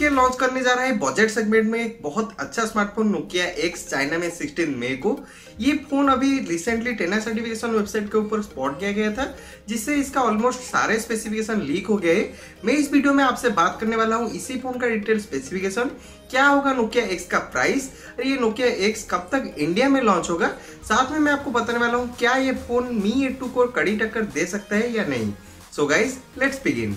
Nokia launch करने जा रहा है। बजट सेगमेंट में एक बहुत अच्छा स्मार्टफ़ोन नोकिया एक्स चाइना में 16 मई को। ये फ़ोन अभी रिसेंटली टेना सर्टिफिकेशन वेबसाइट के ऊपर स्पॉट किया गया था, जिससे इसका ऑलमोस्ट सारे स्पेसिफिकेशन लीक हो गए। मैं इस वीडियो में आपसे बात करने वाला हूँ। इसी फ़ोन का डिटेल स्पेसिफिकेशन क्या होगा नोकिया एक्स का प्राइस और ये नोकिया एक्स कब तक इंडिया में लॉन्च होगा? साथ में मैं आपको बताने वाला हूँ, क्या ये फ़ोन मी ए को कड़ी टक्कर दे सकता है या नहीं? सो गाइज़ लेट्स बिगिन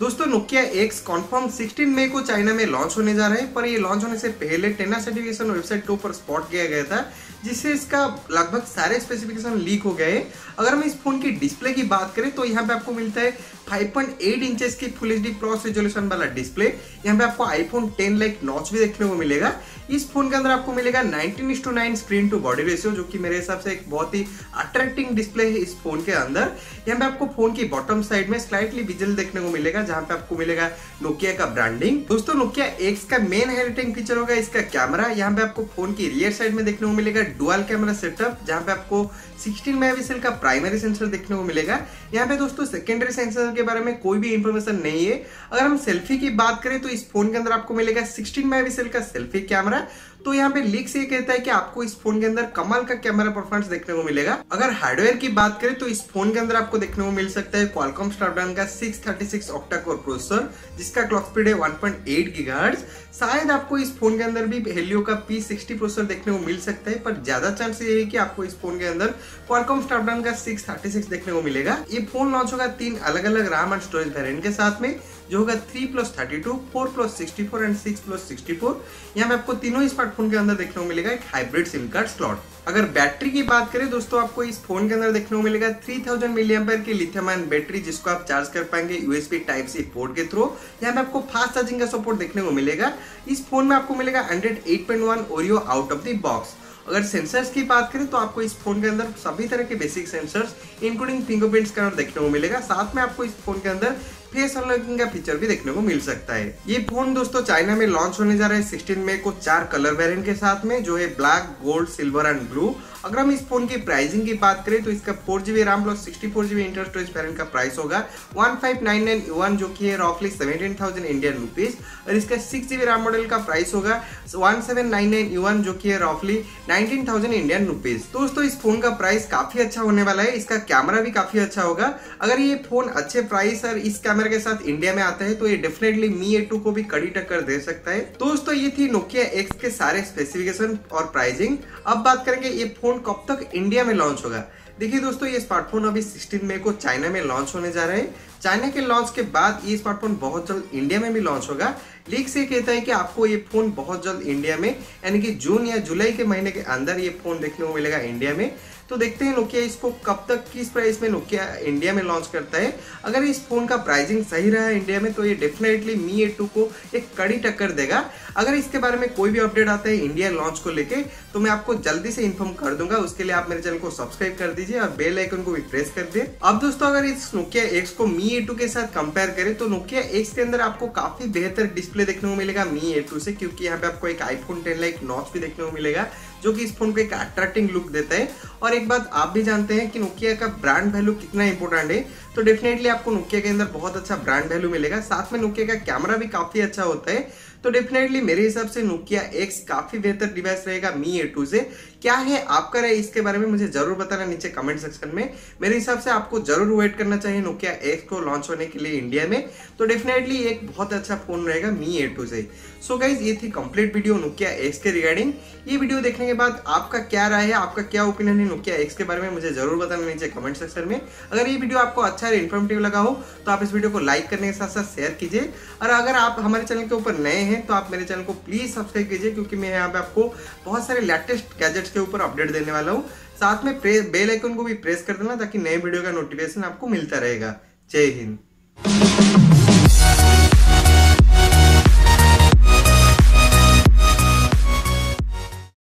दोस्तों नोकिया एक्स कॉन्फर्म 16 मई को चाइना में लॉन्च होने जा रहा है। पर ये लॉन्च होने से पहले टेना सर्टिफिकेशन वेबसाइट के ऊपर स्पॉट किया गया था। जिससे इसका लगभग सारे स्पेसिफिकेशन लीक हो गए। अगर हम इस फ़ोन की डिस्प्ले की बात करें तो यहाँ पे आपको मिलता है 5.8 इंचेस की full H D cross resolution वाला डिस्प्ले यहाँ पे आपको आईफोन 10 लाइक नॉच भी देखने को मिलेगा। इस फ़ोन के अंदर आपको मिलेगा 19 to nine screen to body ratio जो कि मेरे हिसाब से एक बहुत ही अट्रैक्टिंग डिस्प्ले है इस फ़ोन के अंदर। यहाँ पे आपको फ़ोन की बॉटम साइड में स्लाइटली विजल देखने को मिलेगा, जहाँ पे आपको मिलेगा नोकिया का ब्रांडिंग दोस्तों नोकिया एक्स का मेन हाईलाइटिंग फीचर होगा इसका कैमरा यहाँ पे आपको फ़ोन की रियर साइड में देखने को मिलेगा डुअल कैमरा सेटअप जहाँ पे आपको 16 मेगापिक्सल का प्राइमरी सेंसर देखने को मिलेगा। यहाँ पे दोस्तों सेकेंडरी सेंसर के बारे में कोई भी इंफॉर्मेशन नहीं है। अगर हम सेल्फी की बात करें तो इस फ़ोन के अंदर आपको मिलेगा 16 मेगापिक्सल का सेल्फी कैमरा तो यहाँ पे लीक से कहता है कि आपको इस फ़ोन के अंदर कमाल का कैमरा परफॉर्मेंस देखने को मिलेगा। अगर हार्डवेयर की बात करें तो इस फ़ोन के अंदर आपको देखने को मिल सकता है क्वालकॉम स्नैपड्रैगन का 636 ऑक्टा कोर प्रोसेसर जिसका क्लॉक स्पीड है 1.8 गीगाहर्ट्ज शायद आपको इस फ़ोन के अंदर भी हेलियो का P60 प्रोसेसर देखने को मिल सकता है, पर ज़्यादा चांस ये है कि आपको इस फ़ोन के अंदर क्वालकॉम स्नैपड्रैगन का 636 देखने को मिलेगा। ये फ़ोन लॉन्च होगा तीन अलग अलग रैम एंड स्टोरेज वेरिएंट के साथ में। जो होगा three plus thirty two four plus sixty four and six plus sixty four यहाँ पे आपको तीनों स्मार्टफ़ोन के अंदर देखने को मिलेगा, एक हाइब्रिड सिम कार्ड स्लॉट अगर बैटरी की बात करें दोस्तों, आपको इस फ़ोन के अंदर देखने को मिलेगा 3000 थाउज़ेंड मिली की लिथियम आयन बैटरी जिसको आप चार्ज कर पाएँगे यूएसबी टाइप सी पोर्ट के थ्रू यहाँ पे आपको फास्ट चार्जिंग का सपोर्ट देखने को मिलेगा। इस फ़ोन में आपको मिलेगा Android 8.1 Oreo out of the box अगर सेंसर्स की बात करें तो आपको इस फ़ोन के अंदर सभी तरह के basic sensors including fingerprint scanner देखने को मिलेगा। साथ में आपको इस फ़ोन के अंदर फेस अनलॉकिंग का फीचर भी देखने को मिल सकता है। ये फ़ोन दोस्तों चाइना में लॉन्च होने जा रहा है। सिक्सटीन मे को चार कलर वेरियंट के साथ में, जो है black gold silver and blue अगर हम इस फ़ोन की प्राइसिंग की बात करें तो इसका four GB RAM plus sixty four GB inter storage variant का प्राइस होगा one five nine nine one जो कि है रॉफली सेवेंटीन थाउज़ेंड इंडियन रुपीज़ और इसका सिक्स जीबी रैम मॉडल का प्राइस होगा one seven nine nine one जो कि है रॉफली नाइनटीन थाउज़ेंड इंडियन रुपीज़ दोस्तों, इस फ़ोन का प्राइस काफ़ी अच्छा होने वाला है। इसका कैमरा भी काफ़ी अच्छा होगा। अगर ये फ़ोन अच्छे प्राइस और इस कैमरा के साथ इंडिया में आता है तो ये डेफिनेटली मी ए टू को भी कड़ी टक्कर दे सकता है। दोस्तों, ये थी नोकिया एक्स के सारे स्पेसिफिकेशन और प्राइसिंग अब बात करेंगे ये फ़ोन कब तक इंडिया में लॉन्च होगा? देखिए दोस्तों, ये स्मार्टफ़ोन अभी 16 मई को चाइना में लॉन्च होने जा रहा है। चाइना के लॉन्च के बाद ये स्मार्टफ़ोन बहुत जल्द इंडिया में भी लॉन्च होगा। लीक से कहता है कि आपको ये फ़ोन बहुत जल्द इंडिया में, यानी कि जून या जुलाई के महीने के अंदर ये फ़ोन देखने को मिलेगा इंडिया में। तो देखते हैं नोकिया इसको कब तक, किस प्राइस में नोकिया इंडिया में लॉन्च करता है। अगर इस फ़ोन का प्राइसिंग सही रहा इंडिया में तो ये डेफिनेटली मी ए को एक कड़ी टक्कर देगा। अगर इसके बारे में कोई भी अपडेट आता है इंडिया लॉन्च को लेके तो मैं आपको जल्दी से इन्फॉर्म कर दूँगा। उसके लिए आप मेरे चैनल को सब्सक्राइब कर दीजिए और बेल आइकन को भी प्रेस कर दिए अब दोस्तों, अगर इस नोकिया एक्स को मी ए टू के साथ कंपेयर करें तो नोकिया एक्स के अंदर आपको काफ़ी बेहतर डिस्प्ले देखने को मिलेगा मी ए टू से, क्योंकि यहाँ पे आपको एक आईफोन टेन लाइक नॉच भी देखने को मिलेगा, जो कि इस फ़ोन को एक अट्रैक्टिंग लुक देता है। और एक बात आप भी जानते हैं कि नोकिया का ब्रांड वैल्यू कितना इंपॉर्टेंट है तो डेफिनेटली आपको नोकिया के अंदर बहुत अच्छा ब्रांड वैल्यू मिलेगा। साथ में नोकिया का कैमरा भी काफ़ी अच्छा होता है तो डेफिनेटली मेरे हिसाब से नोकिया एक्स काफ़ी बेहतर डिवाइस रहेगा मी ए टू से। क्या है आपका राय इसके बारे में मुझे ज़रूर बताना नीचे कमेंट सेक्शन में। मेरे हिसाब से आपको ज़रूर वेट करना चाहिए नोकिया एक्स को लॉन्च होने के लिए इंडिया में। तो डेफिनेटली एक बहुत अच्छा फ़ोन रहेगा मी ए टू से। सो गाइज़ ये थी कंप्लीट वीडियो नोकिया एक्स के रिगार्डिंग ये वीडियो देखने के बाद आपका क्या राय है, आपका क्या ओपिनियन है नोकिया एक्स के बारे में मुझे ज़रूर बताना नीचे कमेंट सेक्शन में। अगर ये वीडियो आपको अच्छा इन्फॉर्मेटिव लगा हो तो आप इस वीडियो को लाइक करने के साथ साथ शेयर कीजिए। और अगर आप हमारे चैनल के ऊपर नए हैं तो आप मेरे चैनल को प्लीज़ सब्सक्राइब कीजिए, क्योंकि मैं यहाँ पे आपको बहुत सारे लेटेस्ट गैजेट्स के ऊपर अपडेट देने वाला हूँ। साथ में बेल आइकन को भी प्रेस कर देना, ताकि नए वीडियो का नोटिफिकेशन आपको मिलता रहेगा। जय हिंद।